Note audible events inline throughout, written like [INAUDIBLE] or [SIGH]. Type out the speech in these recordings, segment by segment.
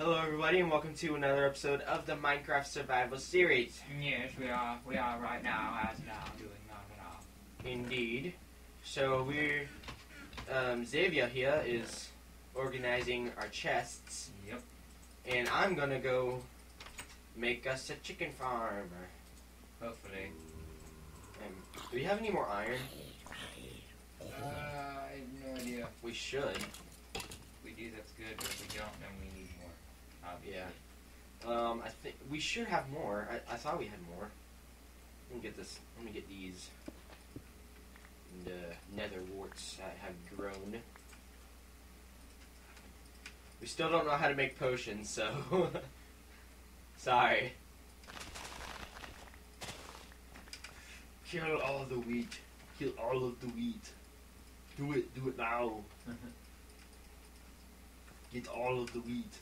Hello, everybody, and welcome to another episode of the Minecraft Survival Series. Yes, we are. We are right now, as now, doing now. Indeed. So we're um, Xavier here is organizing our chests, Yep. and I'm gonna go make us a chicken farm. Hopefully. Um, do we have any more iron? Uh, I have no idea. We should. If we do, that's good. But if we don't, then we need more. Obviously. Um, I think we should have more. I, I thought we had more. Let me get this. Let me get these. The uh, nether warts that have grown. We still don't know how to make potions, so [LAUGHS] sorry. Kill all the wheat. Kill all of the wheat. Do it. Do it now. Mm-hmm. Get all of the wheat.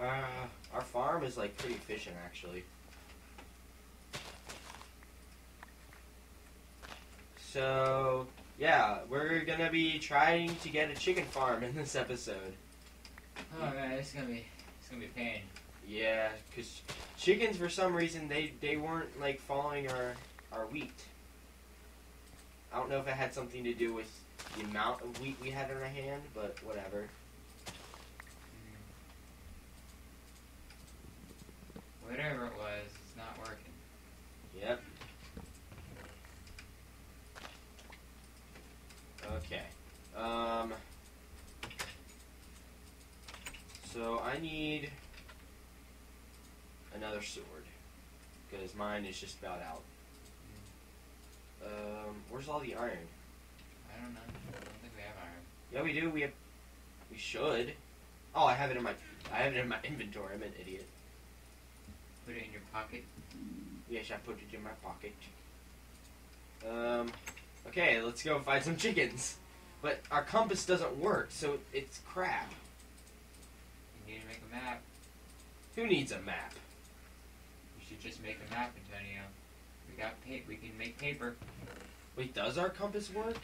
Uh, our farm is like pretty efficient actually. So, yeah, we're gonna be trying to get a chicken farm in this episode. oh man, it's gonna be. It's gonna be a pain. Yeah, because chickens for some reason they they weren't like following our our wheat. I don't know if it had something to do with the amount of wheat we had in our hand, but whatever. Whatever it was, it's not working. Yep. Okay. Um. So I need another sword because mine is just about out. Um, where's all the iron? I don't know. I don't think we have iron. Yeah, we do. We have. We should. Oh, I have it in my. I have it in my [LAUGHS] inventory. I'm an idiot. Put it in your pocket. Yes, I put it in my pocket. Um, okay, let's go find some chickens. But our compass doesn't work, so it's crap. You need to make a map. Who needs a map? You should just make a map, Antonio. We got paper. We can make paper. Wait, does our compass work?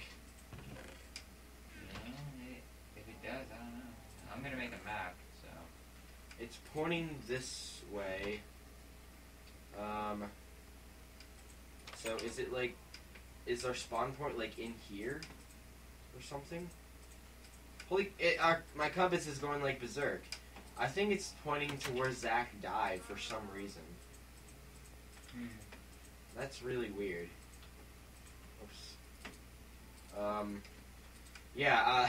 No, it, if it does, I don't know. I'm gonna make a map. So. It's pointing this way. Um, so is it like, is our spawn point like in here, or something? Holy, it, our, my compass is going like berserk. I think it's pointing to where Zach died for some reason. Hmm. That's really weird. Oops. Um, yeah, uh,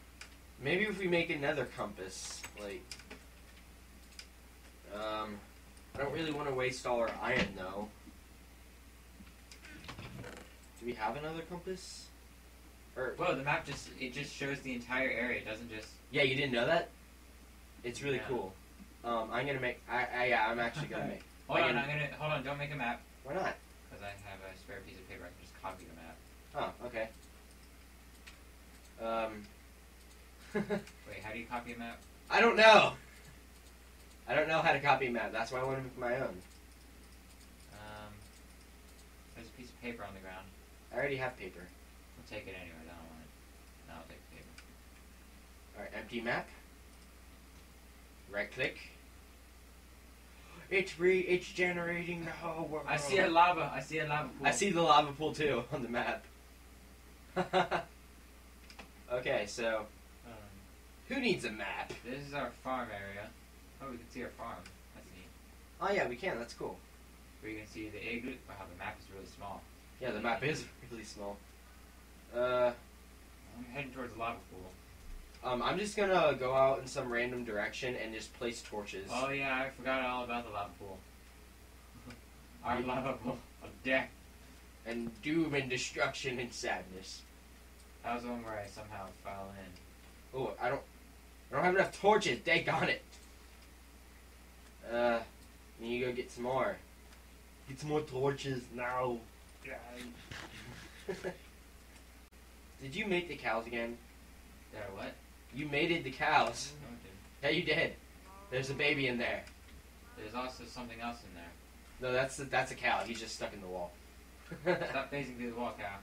[LAUGHS] maybe if we make another compass, like, um, I don't really want to waste all our iron, though. Do we have another compass? Or, Whoa, the map just it just shows the entire area. It doesn't just. yeah, you didn't know that? It's really Yeah. cool. Um, I'm gonna make, I, I, yeah, I'm actually gonna make, [LAUGHS] Hold I on, can- I'm gonna hold on. Don't make a map why not? because I have a spare piece of paper. I can just copy the map. Oh, okay. Um, [LAUGHS] Wait, how do you copy a map? I don't know. I don't know how to copy a map. That's why I want to make my own. Um, there's a piece of paper on the ground. I already have paper. We'll take it anyways. I don't want it. No, I'll take the paper. All right, empty map. Right click. It's re. It's generating the whole world. I see a lava. I see a lava pool. I see the lava pool too [LAUGHS] on the map. [LAUGHS] okay, so Um, who needs a map? this is our farm area. Oh, we can see our farm. That's neat. Oh yeah, we can. That's cool. Where you can see the igloo. Wow, the map is really small. Yeah, the map is really small. Uh, I'm heading towards the lava pool. um, I'm just gonna go out in some random direction and just place torches. Oh yeah, I forgot all about the lava pool. [LAUGHS] our lava pool of death. and doom and destruction and sadness. That was the one where I somehow fell in. Oh, I don't, I don't have enough torches. Daggone it. Uh, you need to go get some more. Get some more torches now. [LAUGHS] Did you mate the cows again? Did I what? You mated the cows. No, it didn't. Yeah, you did. There's a baby in there. There's also something else in there. No, that's a, that's a cow. He's just stuck in the wall. [LAUGHS] Stop facing through the wall, cow.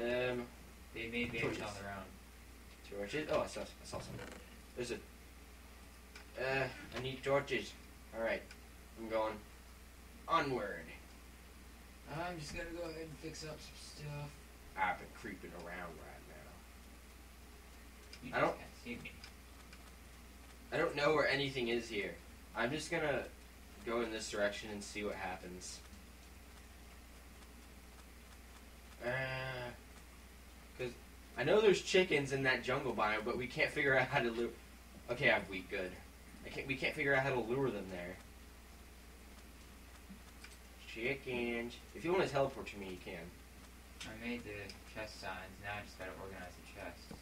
um, They made babies Torches. on their own. Torches. Oh, I saw. I saw something. There's a. Uh, I need torches. All right, I'm going onward. I'm just gonna go ahead and fix up some stuff. I've been creeping around right now. You I don't- can't see me. I don't know where anything is here. I'm just gonna go in this direction and see what happens. Uh, cause I know there's chickens in that jungle biome, but we can't figure out how to lure. Okay, I have wheat. Good. I can't. We can't figure out how to lure them there. Chickens. If you want to teleport to me, you can. I made the chest signs. Now I just gotta organize the chest.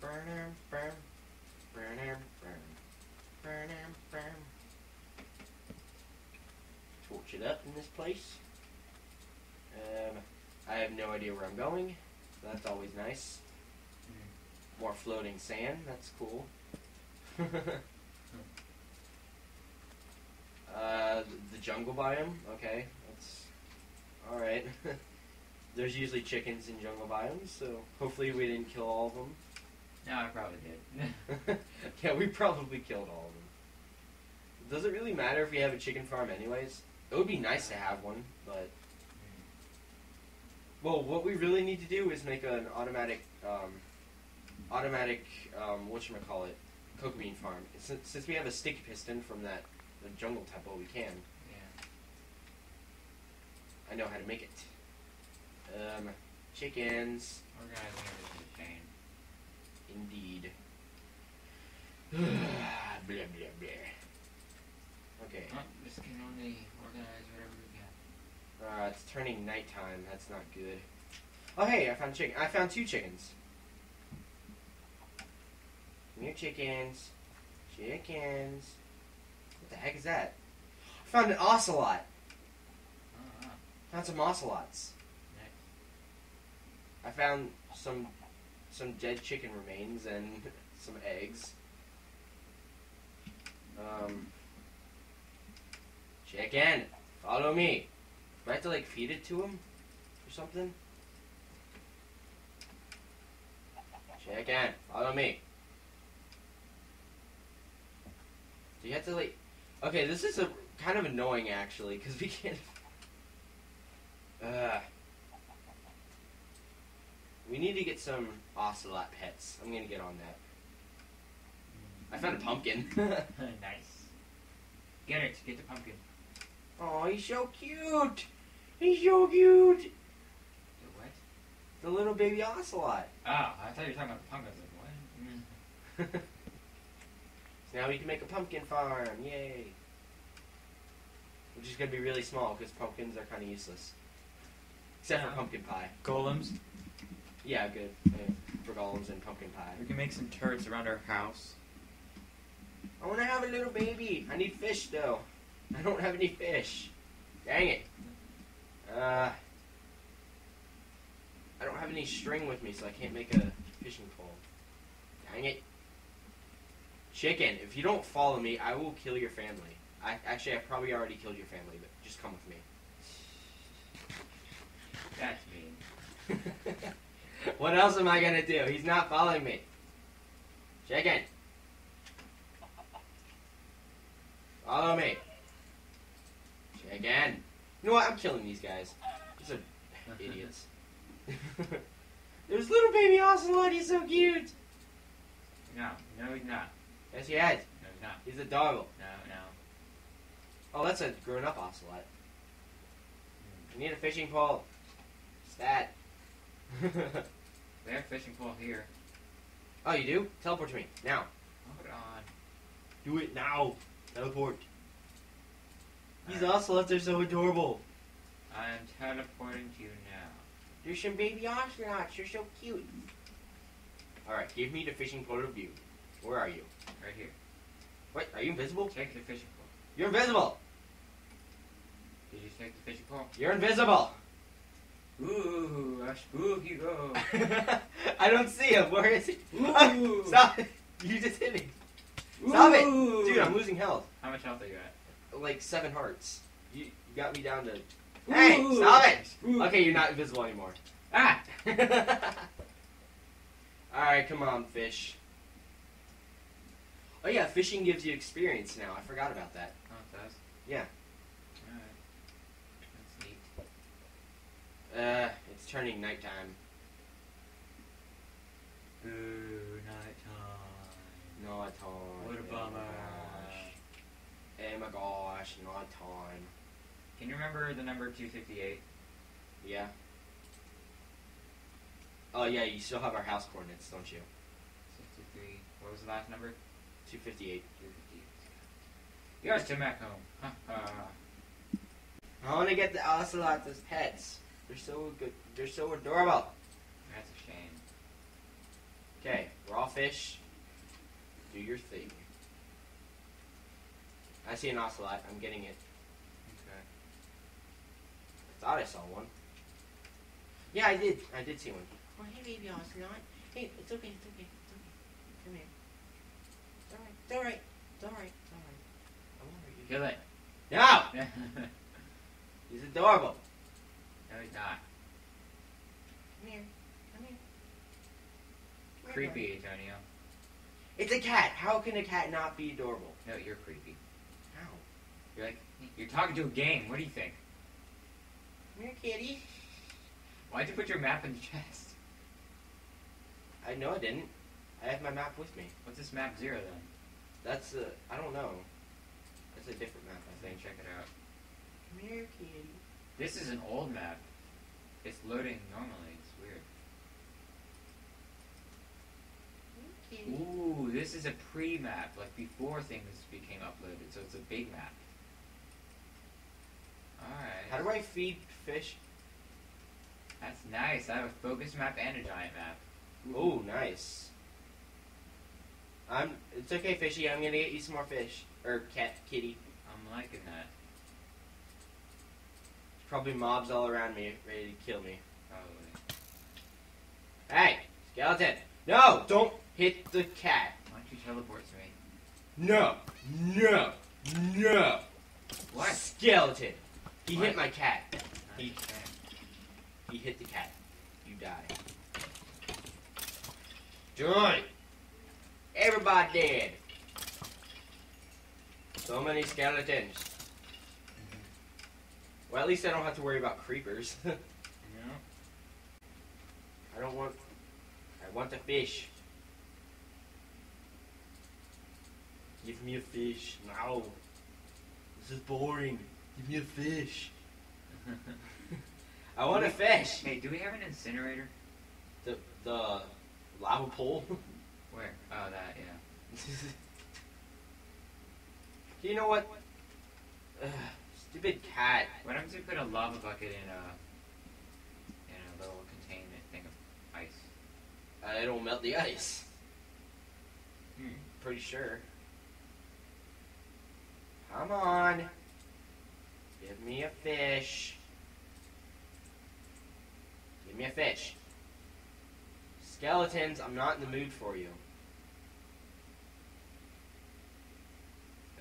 Burn, burn, burn, burn, burn, burn. Torch it up in this place. Um, I have no idea where I'm going, so that's always nice. More floating sand, that's cool. [LAUGHS] uh, the jungle biome, okay, that's alright. [LAUGHS] There's usually chickens in jungle biomes, so hopefully we didn't kill all of them. No, I probably did. [LAUGHS] yeah, we probably killed all of them. Does it really matter if we have a chicken farm, anyways? It would be nice to have one, but well, what we really need to do is make an automatic, um, automatic, um, what you call it, cocoa bean farm. Since, since we have a sticky piston from that the jungle temple, we can. yeah. I know how to make it. Um, chickens, Organizing everything indeed. [SIGHS] blah blah blah. Okay. Oh, this can only organize whatever we can. Uh, it's turning nighttime. That's not good. Oh, hey, I found chicken. I found two chickens. Come here, chickens. Chickens. What the heck is that? I found an ocelot. Oh, oh. Found some ocelots. I found some some dead chicken remains and [LAUGHS] some eggs. Um, chicken, follow me. Do I have to like feed it to him or something? Chicken, follow me. Do you have to like? Okay, this is a kind of annoying actually because we can't. Uh, we need to get some ocelot pets. I'm gonna get on that. I found a pumpkin. [LAUGHS] [LAUGHS] nice. Get it. Get the pumpkin. oh, he's so cute. He's so cute. The what? The little baby ocelot. Oh, I thought you were talking about the pumpkin. I was like, what? Mm. [LAUGHS] so now we can make a pumpkin farm. Yay. Which is gonna be really small because pumpkins are kind of useless. Except for pumpkin pie. Golems. Yeah, good. Uh, for golems and pumpkin pie. We can make some turrets around our house. I want to have a little baby. I need fish though. I don't have any fish. Dang it. Uh, I don't have any string with me, so I can't make a fishing pole. Dang it. Chicken, if you don't follow me, I will kill your family. I actually, I probably already killed your family, but just come with me. That's mean. [LAUGHS] what else am I gonna do? He's not following me. Chicken. Follow me. Chicken. You know what? I'm killing these guys. These are [LAUGHS] idiots. [LAUGHS] There's little baby ocelot. He's so cute. No, no, he's not. Yes, he has. No, he's not. He's a doggle. No, no. Oh, that's a grown-up ocelot. I need a fishing pole. Stat. We have a fishing pole here. oh, you do? Teleport to me now. Hold on. Do it now. Teleport. These Alright. ocelots are so adorable. I'm teleporting to you now. There's some baby ocelots. You're so cute. All right, give me the fishing pole of view. Where are you? Right here. Wait, are you invisible? Take the fishing pole. You're invisible. Did you take the fishing pole? You're invisible. Ooh, a spooky ghost. [LAUGHS] I don't see him. Where is he? Ooh. [LAUGHS] Stop it. You just hit me. Stop it. Dude, I'm losing health. How much health are you at? Like seven hearts. You, you got me down to Hey, Ooh. stop it! Ooh. Okay, you're not invisible anymore. Ah! [LAUGHS] Alright, come on, fish. Oh yeah, fishing gives you experience now. I forgot about that. Oh, it does? Yeah. Alright. That's neat. Uh, it's turning nighttime. Ooh, nighttime. Night time. What a Oh bummer. gosh. Oh my gosh, night time. Can you remember the number 258? Yeah. Oh yeah, you still have our house coordinates, don't you? 63. What was the last number? 258. 258. Yes, to back home. Ha ha. Uh, I want to get the ocelots as pets. They're so good. They're so adorable. That's a shame. Okay, raw fish. Do your thing. I see an ocelot. I'm getting it. Okay. I thought I saw one. Yeah, I did. I did see one. Oh, hey, baby ocelot. Hey, it's okay. It's okay. It's okay. Come here. It's alright. It's alright. It's alright. It's alright. I won't hurt you. Kill it. No! no, [LAUGHS] He's adorable. No, he's not. Come here. Come here. Come here, Creepy, Antonio. It's a cat. How can a cat not be adorable? No, you're creepy. How? You're like, you're talking to a game. What do you think? Come here, kitty. Why'd you put your map in the chest? I know I didn't. I have my map with me. What's this map zero then? That's a. I don't know. That's a different map, I Then think. check it out. Come here, kitty. This is an old map. It's loading normally. It's weird. Come. Ooh, this is a pre-map, like before things became uploaded, so it's a big map. Alright. How do I feed fish? That's nice. I have a focus map and a giant map. Oh, nice. I'm. It's okay, fishy. I'm gonna get you some more fish or cat, kitty. I'm liking that. There's probably mobs all around me, ready to kill me. Probably. Hey, skeleton! No, don't hit the cat. Why don't you teleport to me? No, no, no. What? Skeleton. He What? hit my cat. He-. He hit the cat. You die. Joy. Everybody dead. So many skeletons. Well, at least I don't have to worry about creepers. [LAUGHS] No. I don't want. I want the fish. Give me a fish now. This is boring. Give me a fish. [LAUGHS] I want a fish. Hey, do we have an incinerator? The the lava pool. [LAUGHS] Where? Oh, that, yeah. [LAUGHS] you know what? Ugh, stupid cat. Why don't you put a lava bucket in a in a little containment thing of ice? Uh, it'll melt the ice. Hmm. Pretty sure. Come on. Give me a fish. Give me a fish. Skeletons, I'm not in the mood for you.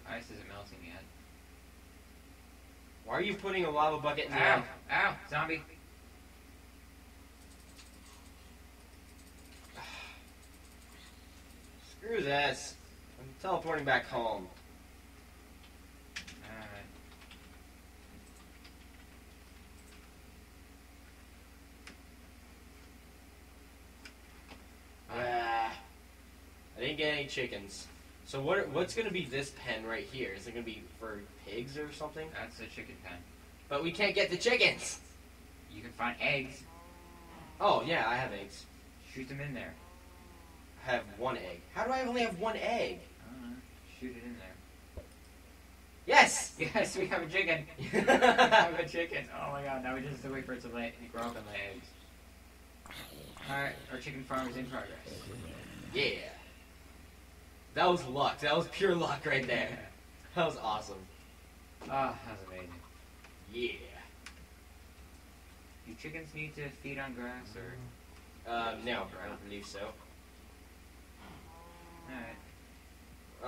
Ice isn't melting yet. Why are you putting a lava bucket in the Ow! Ow! Zombie! [SIGHS] Screw this. I'm teleporting back home. Alright. Ah, I didn't get any chickens. So what? What's gonna be this pen right here? Is it gonna be for pigs or something? That's a chicken pen. But we can't get the chickens. You can find eggs. Oh yeah, I have eggs. Shoot them in there. I have one egg. How do I only have one egg? Shoot it in there. Yes. [LAUGHS] Yes, we have a chicken. [LAUGHS] we have a chicken. Oh my god, now we just have to wait for it to lay, grow up and lay eggs. Alright, our chicken farm is in progress. yeah. That was luck. That was pure luck right there. That was awesome. Ah, that's amazing. Yeah. Do chickens need to feed on grass or? Um, no, I don't believe so. Alright,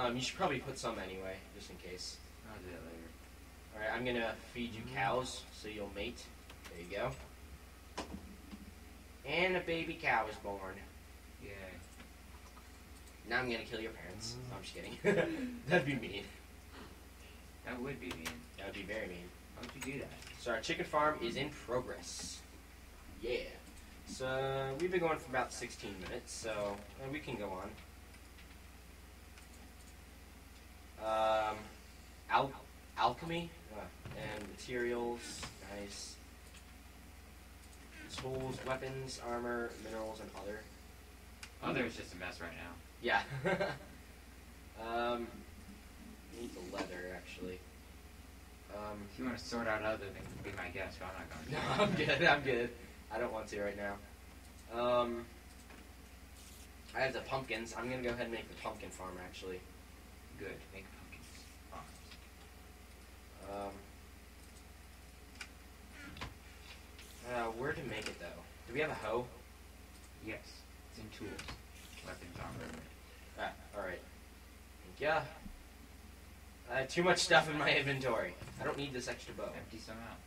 Um, you should probably put some anyway, just in case. I'll do that later. Alright, I'm gonna feed you cows so you'll mate. There you go. And a baby cow is born. Yeah. Now I'm gonna kill your parents. No, I'm just kidding. [LAUGHS] That'd be mean. That would be mean. That would be very mean. Why would you do that? So our chicken farm is in progress. Yeah. So we've been going for about 16 minutes, so we can go on. Um, al- alchemy uh, and materials, nice. Tools, weapons, armor, minerals, and other. Other is just a mess right now. Yeah. [LAUGHS] um, need the leather actually. Um, If you want to sort out other, then be my guest. But I'm not going [LAUGHS] to. No, I'm good. I'm good. I don't want to right now. Um, I have the pumpkins. I'm gonna go ahead and make the pumpkin farm actually. Good. Make pumpkins. Farms. Um, uh, where to make it though? Do we have a hoe? Yes. It's in tools. Weapons, armor. Ah, all right. Yeah. I have too much stuff in my inventory. I don't need this extra bow. Empty some out.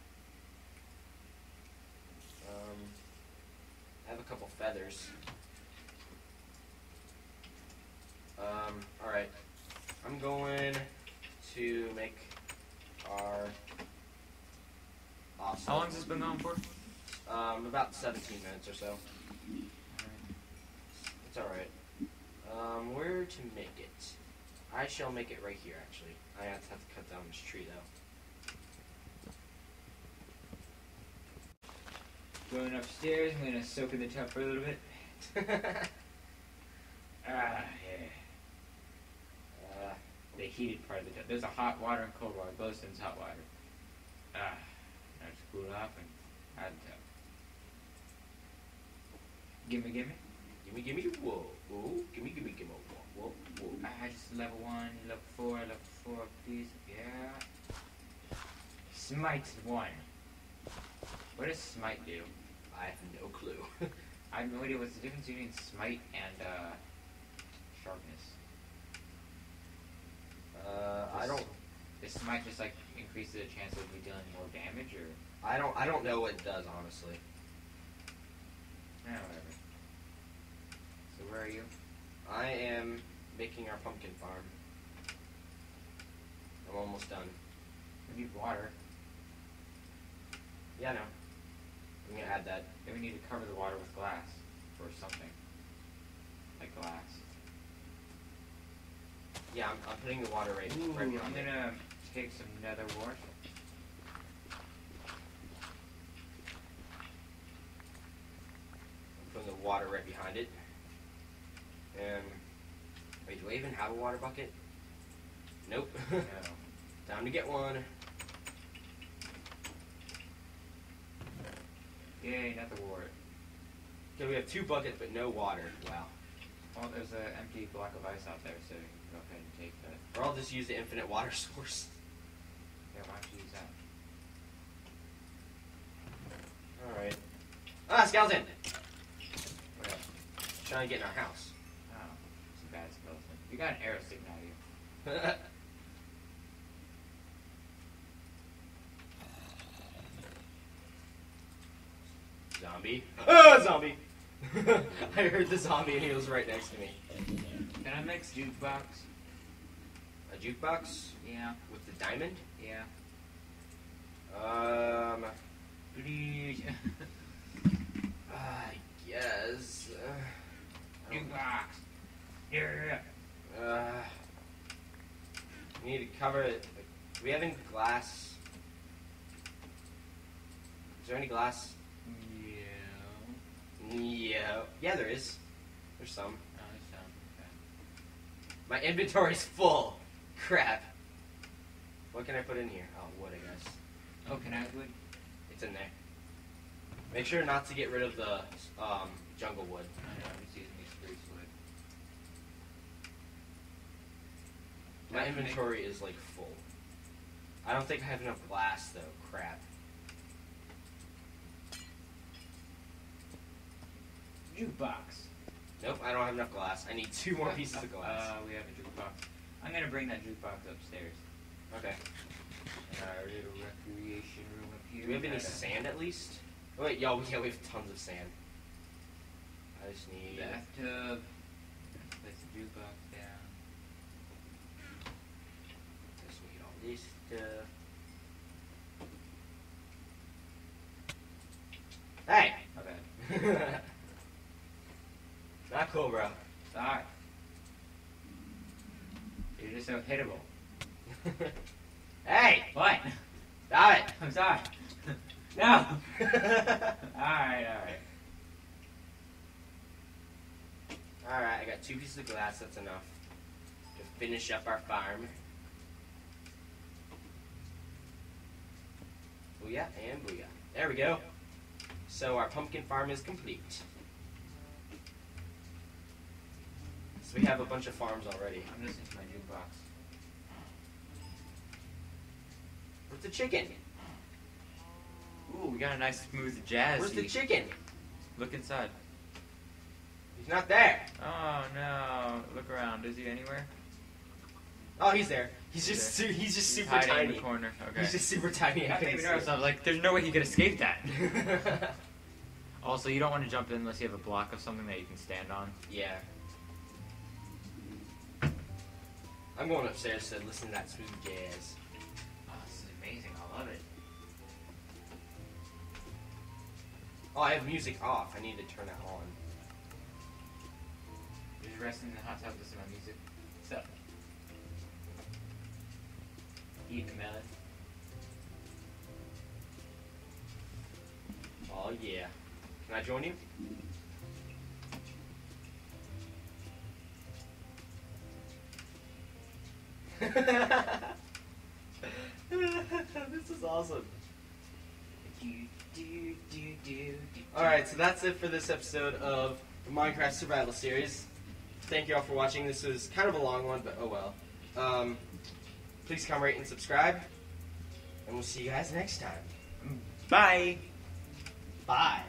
Um, I have a couple feathers. Um, alright. I'm going to make our awesome. How long has this been going for? Um, about 17 minutes or so. It's alright. Um, where to make it? I shall make it right here, actually. I have to, have to cut down this tree, though. Going upstairs. I'm gonna soak in the tub for a little bit. [LAUGHS] Ah, yeah. uh, The heated part of the tub. There's a hot water and cold water. Glowstone's hot water. Ah. Now just cool it off and add the tub. Gimme, gimme. Gimme, gimme, whoa, whoa, gimme, gimme, gimme, whoa, whoa, whoa. Ah, just level one, level four, level four, please. Yeah. Smite one. What does smite do? I have no clue. [LAUGHS] I have no idea what's the difference between smite and uh, sharpness. uh, I don't, Does smite just like increase the chance of me dealing more damage, or I don't, I don't know what it does, honestly. eh, whatever. Where are you? I am making our pumpkin farm. I'm almost done. We need water. Yeah, know. I'm gonna add that. Then we need to cover the water with glass or something, like glass. Yeah, I'm, I'm putting the water right, Ooh, right I'm it. gonna take some nether wart. I'm putting the water right behind it. And wait, do I even have a water bucket? Nope. [LAUGHS] No. Time to get one. Yay, nether wart. Okay, we have two buckets but no water. Wow. Well, there's an empty block of ice out there, so you can go ahead and take that. Or I'll just use the infinite water [LAUGHS] source. Yeah, why don't you use that? Alright. Ah, skeleton! Where? Trying to get in our house. Oh, it's a bad skeleton. You got an arrow sticking out of you. [LAUGHS] zombie. [LAUGHS] Ah, zombie! [LAUGHS] I heard the zombie and he was right next to me. Can I mix jukebox? A jukebox Yeah, with the diamond? yeah. Um. I guess. Uh, I jukebox. Yeah. Uh, we need to cover it. Do we have any glass? Is there any glass? Yeah. Yeah. Yeah, there is. There's some. Oh, this sounds okay. My inventory's full. Crap. What can I put in here? Oh, wood, I guess. Oh, can I have wood? It's in there. Make sure not to get rid of the um, jungle wood. I know, just using these spruce wood. My That can make- inventory is like full. I don't think I have enough glass though. Crap. Jukebox. Nope, I don't have enough glass. I need two more pieces of glass. Uh, we have a jukebox. I'm gonna bring that jukebox upstairs. Okay. our little recreation room up here. Do we have any a sand at least? Oh, wait, yo, yeah, we have tons of sand. I just need. Bathtub. Place the jukebox all this stuff. Uh, hey! Bad. [LAUGHS] Not cool, bro. Sorry. You're just so hittable. [LAUGHS] hey! What? Stop it! I'm sorry. [LAUGHS] no. alright, alright. Alright, I got two pieces of glass, that's enough to finish up our farm. Booyah and booyah. There we go. So our pumpkin farm is complete. So we have a bunch of farms already. I'm listening to my jukebox. Where's the chicken? Ooh, we got a nice smooth jazz. Where's the chicken? Look inside. He's not there. Oh no! Look around. Is he anywhere? Oh, he's there. He's He's just su- he's just He's super hiding in tiny. the corner. Okay. He's just super tiny. I I couldn't even see notice. I was like, there's no way he could escape that. [LAUGHS] Also, you don't want to jump in unless you have a block of something that you can stand on. yeah. I'm going upstairs to listen to that smooth jazz. Oh, this is amazing. I love it. Oh, I have music off. I need to turn that on. Just resting in the hot tub listening to my music. Eating a melon. Oh yeah. Can I join you? [LAUGHS] this is awesome. Alright, so that's it for this episode of the Minecraft Survival Series. Thank you all for watching. This was kind of a long one, but oh well. Um, please come rate and subscribe. And we'll see you guys next time. Bye. Bye.